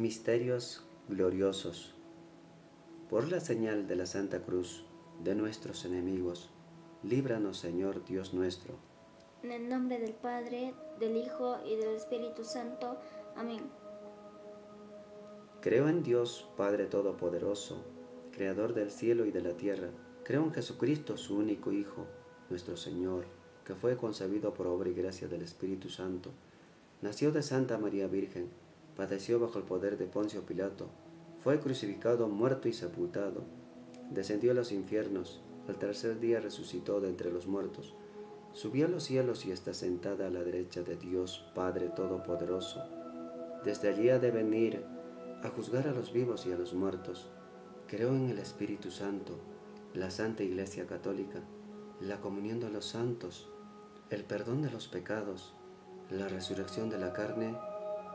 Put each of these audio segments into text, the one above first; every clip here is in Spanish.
Misterios gloriosos. Por la señal de la Santa Cruz de nuestros enemigos, líbranos Señor Dios nuestro. En el nombre del Padre, del Hijo y del Espíritu Santo. Amén. Creo en Dios, Padre Todopoderoso, Creador del cielo y de la tierra. Creo en Jesucristo, su único Hijo, nuestro Señor, que fue concebido por obra y gracia del Espíritu Santo. Nació de Santa María Virgen, padeció bajo el poder de Poncio Pilato, fue crucificado, muerto y sepultado. Descendió a los infiernos, al tercer día resucitó de entre los muertos. Subió a los cielos y está sentada a la derecha de Dios Padre Todopoderoso. Desde allí ha de venir a juzgar a los vivos y a los muertos. Creo en el Espíritu Santo, la Santa Iglesia Católica, la comunión de los santos, el perdón de los pecados, la resurrección de la carne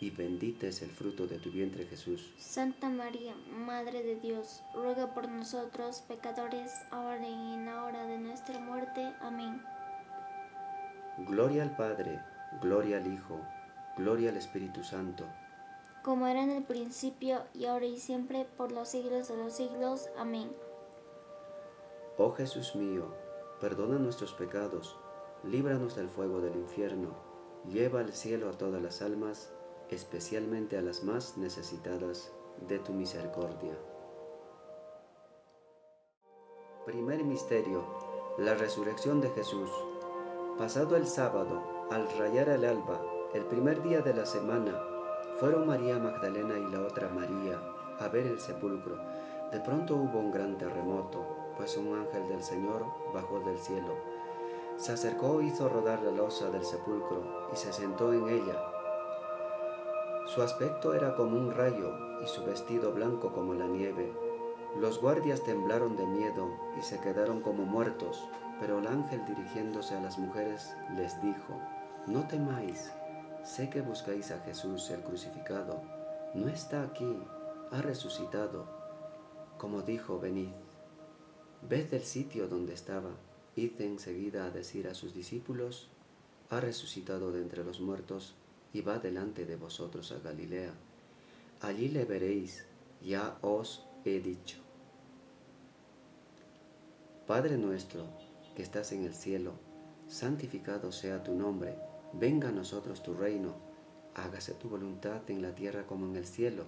y bendito es el fruto de tu vientre Jesús. Santa María, Madre de Dios, ruega por nosotros pecadores, ahora y en la hora de nuestra muerte. Amén. Gloria al Padre, gloria al Hijo, gloria al Espíritu Santo. Como era en el principio, y ahora y siempre, por los siglos de los siglos. Amén. Oh Jesús mío, perdona nuestros pecados, líbranos del fuego del infierno, lleva al cielo a todas las almas, especialmente a las más necesitadas de tu misericordia. Primer misterio, la resurrección de Jesús. Pasado el sábado, al rayar el alba, el primer día de la semana, fueron María Magdalena y la otra María a ver el sepulcro. De pronto hubo un gran terremoto, pues un ángel del Señor bajó del cielo. Se acercó, hizo rodar la losa del sepulcro y se sentó en ella. Su aspecto era como un rayo y su vestido blanco como la nieve. Los guardias temblaron de miedo y se quedaron como muertos, pero el ángel dirigiéndose a las mujeres les dijo, No temáis, sé que buscáis a Jesús el crucificado, no está aquí, ha resucitado. Como dijo, venid. Ved del sitio donde estaba, id enseguida a decir a sus discípulos, ha resucitado de entre los muertos y va delante de vosotros a Galilea. Allí le veréis, ya os he dicho. Padre nuestro, que estás en el cielo, santificado sea tu nombre, venga a nosotros tu reino, hágase tu voluntad en la tierra como en el cielo.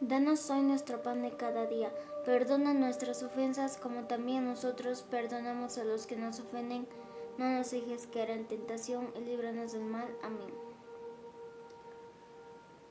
Danos hoy nuestro pan de cada día, perdona nuestras ofensas como también nosotros perdonamos a los que nos ofenden, no nos dejes caer en tentación y líbranos del mal. Amén.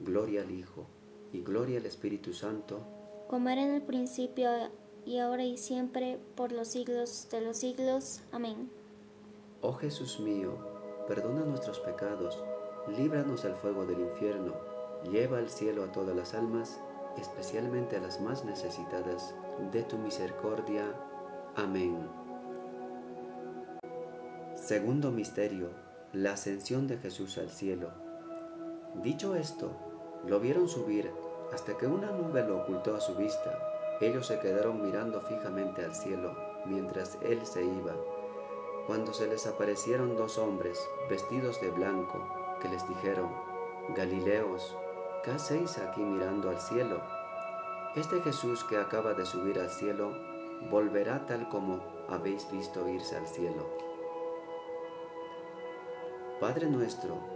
gloria al Hijo, y gloria al Espíritu Santo, como era en el principio, y ahora y siempre, por los siglos de los siglos. Amén. Oh Jesús mío, perdona nuestros pecados, líbranos del fuego del infierno, lleva al cielo a todas las almas, especialmente a las más necesitadas de tu misericordia. Amén. Segundo misterio, la ascensión de Jesús al cielo. Dicho esto, lo vieron subir hasta que una nube lo ocultó a su vista. Ellos se quedaron mirando fijamente al cielo mientras él se iba. Cuando se les aparecieron dos hombres vestidos de blanco, que les dijeron, Galileos, ¿qué hacéis aquí mirando al cielo? Este Jesús que acaba de subir al cielo, volverá tal como habéis visto irse al cielo. Padre nuestro,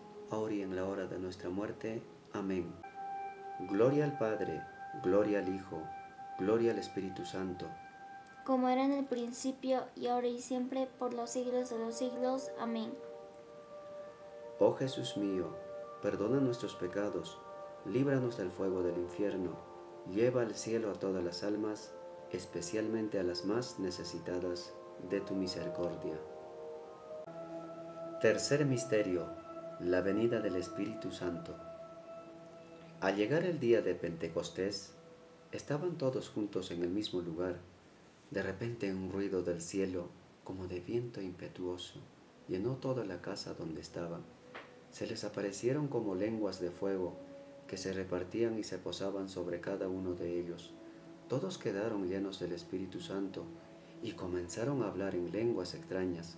ahora y en la hora de nuestra muerte. Amén. Gloria al Padre, gloria al Hijo, gloria al Espíritu Santo. Como era en el principio y ahora y siempre, por los siglos de los siglos. Amén. Oh Jesús mío, perdona nuestros pecados, líbranos del fuego del infierno, lleva al cielo a todas las almas, especialmente a las más necesitadas de tu misericordia. Tercer misterio, la venida del Espíritu Santo. Al llegar el día de Pentecostés, estaban todos juntos en el mismo lugar. De repente un ruido del cielo, como de viento impetuoso, llenó toda la casa donde estaban. Se les aparecieron como lenguas de fuego que se repartían y se posaban sobre cada uno de ellos. Todos quedaron llenos del Espíritu Santo y comenzaron a hablar en lenguas extrañas,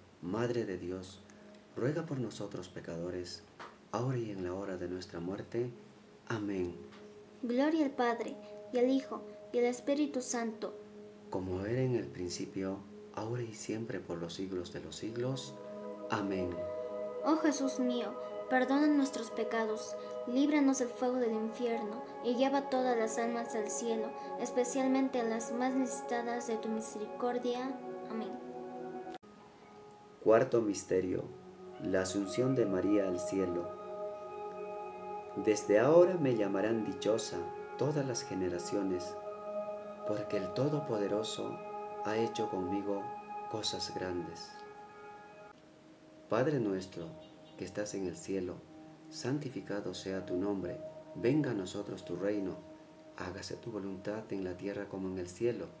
Madre de Dios, ruega por nosotros pecadores, ahora y en la hora de nuestra muerte. Amén. Gloria al Padre, y al Hijo, y al Espíritu Santo, como era en el principio, ahora y siempre por los siglos de los siglos. Amén. Oh Jesús mío, perdona nuestros pecados, líbranos del fuego del infierno, y lleva todas las almas al cielo, especialmente a las más necesitadas de tu misericordia. Amén. Cuarto Misterio. La Asunción de María al cielo. Desde ahora me llamarán dichosa todas las generaciones, porque el Todopoderoso ha hecho conmigo cosas grandes. Padre nuestro, que estás en el cielo, santificado sea tu nombre, venga a nosotros tu reino, hágase tu voluntad en la tierra como en el cielo.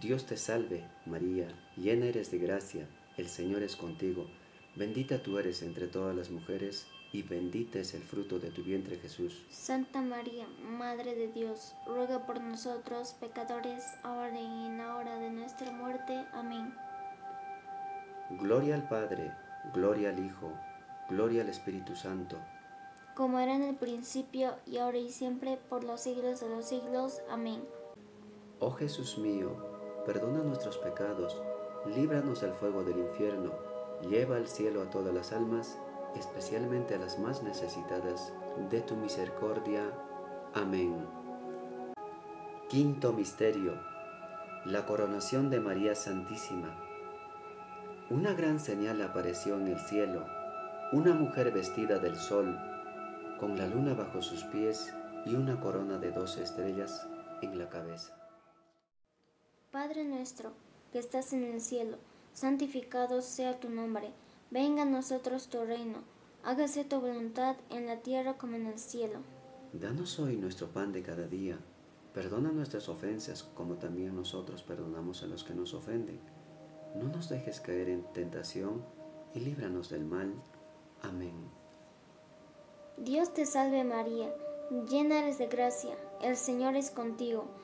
Dios te salve, María, llena eres de gracia, el Señor es contigo, bendita tú eres entre todas las mujeres, y bendito es el fruto de tu vientre Jesús. Santa María, Madre de Dios, ruega por nosotros pecadores, ahora y en la hora de nuestra muerte. Amén. Gloria al Padre, gloria al Hijo, gloria al Espíritu Santo. Como era en el principio, y ahora y siempre, por los siglos de los siglos. Amén. Oh Jesús mío, perdona nuestros pecados, líbranos del fuego del infierno, lleva al cielo a todas las almas, especialmente a las más necesitadas de tu misericordia. Amén. Quinto Misterio. La coronación de María Santísima. Una gran señal apareció en el cielo, una mujer vestida del sol, con la luna bajo sus pies y una corona de doce estrellas en la cabeza. Padre nuestro, que estás en el cielo, santificado sea tu nombre, venga a nosotros tu reino, hágase tu voluntad en la tierra como en el cielo. Danos hoy nuestro pan de cada día, perdona nuestras ofensas como también nosotros perdonamos a los que nos ofenden. No nos dejes caer en tentación y líbranos del mal. Amén. Dios te salve María, llena eres de gracia, el Señor es contigo.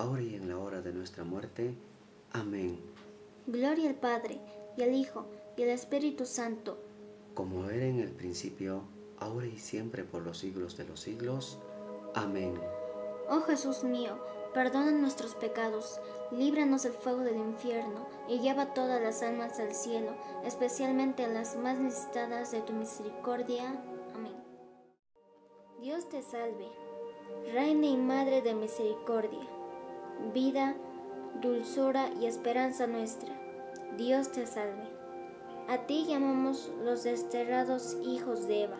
ahora y en la hora de nuestra muerte. Amén. Gloria al Padre, y al Hijo, y al Espíritu Santo, como era en el principio, ahora y siempre por los siglos de los siglos. Amén. Oh Jesús mío, perdona nuestros pecados, líbranos del fuego del infierno, y lleva todas las almas al cielo, especialmente a las más necesitadas de tu misericordia. Amén. Dios te salve, Reina y Madre de Misericordia vida, dulzura y esperanza nuestra. Dios te salve. A ti llamamos los desterrados hijos de Eva.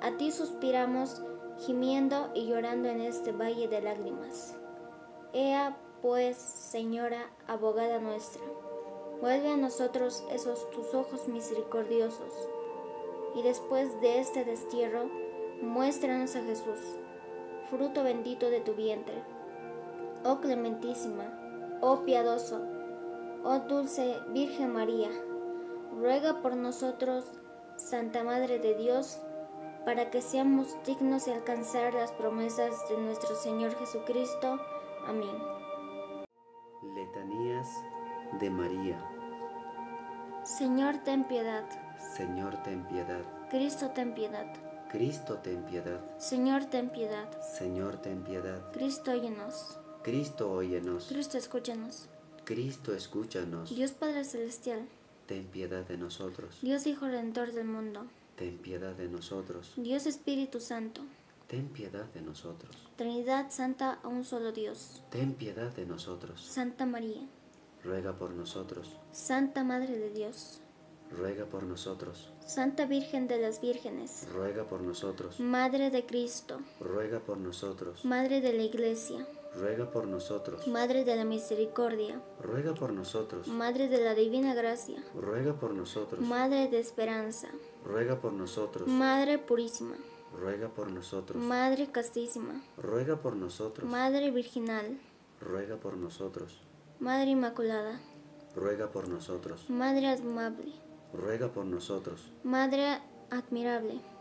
A ti suspiramos, gimiendo y llorando en este valle de lágrimas. Ea, pues, Señora, abogada nuestra, vuelve a nosotros esos tus ojos misericordiosos, y después de este destierro, muéstranos a Jesús, fruto bendito de tu vientre oh clementísima, oh piadoso, oh dulce Virgen María, ruega por nosotros, Santa Madre de Dios, para que seamos dignos de alcanzar las promesas de nuestro Señor Jesucristo. Amén. Letanías de María. Señor, ten piedad. Señor, ten piedad. Cristo, ten piedad. Cristo, ten piedad. Señor, ten piedad. Señor, ten piedad. Cristo, óyenos. Cristo, óyenos. Cristo, escúchanos. Cristo, escúchanos. Dios Padre Celestial, Ten piedad de nosotros. Dios Hijo Redentor del mundo, Ten piedad de nosotros. Dios Espíritu Santo, Ten piedad de nosotros. Trinidad Santa a un solo Dios, Ten piedad de nosotros. Santa María, Ruega por nosotros. Santa Madre de Dios, Ruega por nosotros. Santa Virgen de las Vírgenes, Ruega por nosotros. Madre de Cristo, Ruega por nosotros. Madre de la Iglesia, Ruega por nosotros. Madre de la Misericordia, Ruega por nosotros. Madre de la Divina Gracia, Ruega por nosotros. Madre de Esperanza, Ruega por nosotros. Madre Purísima, Ruega por nosotros. Madre Castísima, Ruega por nosotros. Madre Virginal, Ruega por nosotros. Madre Inmaculada, Ruega por nosotros. Madre Amable, Ruega por nosotros. Madre Admirable,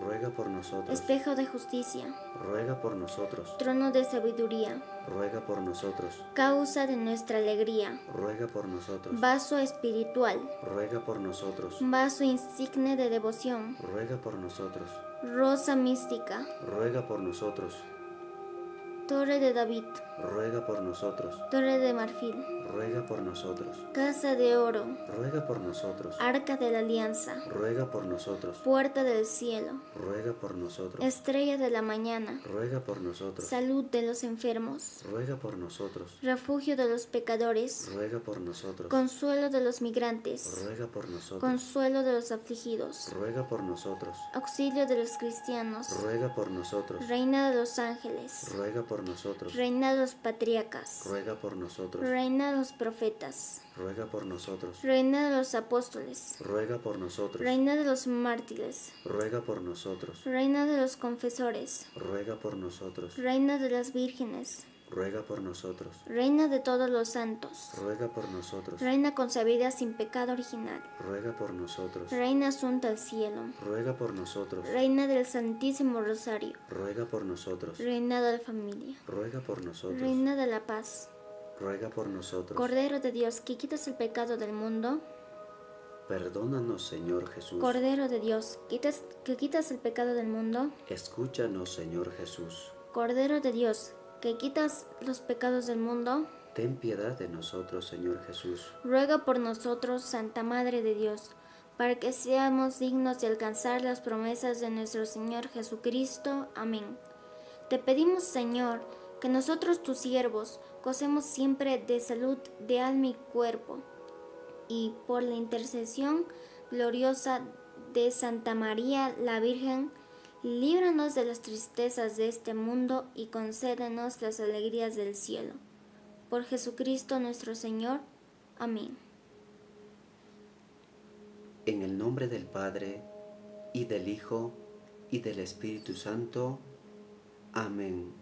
Ruega por nosotros. espejo de justicia, Ruega por nosotros. trono de sabiduría, Ruega por nosotros. causa de nuestra alegría, Ruega por nosotros. vaso espiritual, Ruega por nosotros. vaso insigne de devoción, Ruega por nosotros. rosa mística, Ruega por nosotros. torre de David, Ruega por nosotros. torre de marfil, Ruega por nosotros. casa de oro, Ruega por nosotros. arca de la alianza, Ruega por nosotros. puerta del cielo, Ruega por nosotros. estrella de la mañana, Ruega por nosotros. salud de los enfermos, Ruega por nosotros. refugio de los pecadores, Ruega por nosotros. consuelo de los migrantes, Ruega por nosotros. consuelo de los afligidos, Ruega por nosotros. auxilio de los cristianos, Ruega por nosotros. reina de los ángeles, Ruega por nosotros. reina de los patriarcas, Ruega por nosotros. reina de los profetas, Ruega por nosotros. reina de los apóstoles, Ruega por nosotros. reina de los mártires, Ruega por nosotros. reina de los confesores, Ruega por nosotros. reina de las vírgenes, Ruega por nosotros. reina de todos los santos, Ruega por nosotros. reina concebida sin pecado original, Ruega por nosotros. reina asunta al cielo, Ruega por nosotros. reina del Santísimo Rosario, Ruega por nosotros. reina de la familia, Ruega por nosotros. reina de la paz, Ruega por nosotros. Cordero de Dios que quitas el pecado del mundo, Perdónanos, Señor Jesús. Cordero de Dios quitas, que quitas el pecado del mundo, Escúchanos, Señor Jesús. Cordero de Dios que quitas los pecados del mundo, Ten piedad de nosotros, Señor Jesús. ruega por nosotros, Santa Madre de Dios, para que seamos dignos de alcanzar las promesas de nuestro Señor Jesucristo. Amén. Te pedimos, Señor, que nosotros tus siervos gocemos siempre de salud de alma y cuerpo, y por la intercesión gloriosa de Santa María la Virgen, líbranos de las tristezas de este mundo y concédenos las alegrías del cielo. Por Jesucristo nuestro Señor. Amén. En el nombre del Padre, y del Hijo, y del Espíritu Santo. Amén.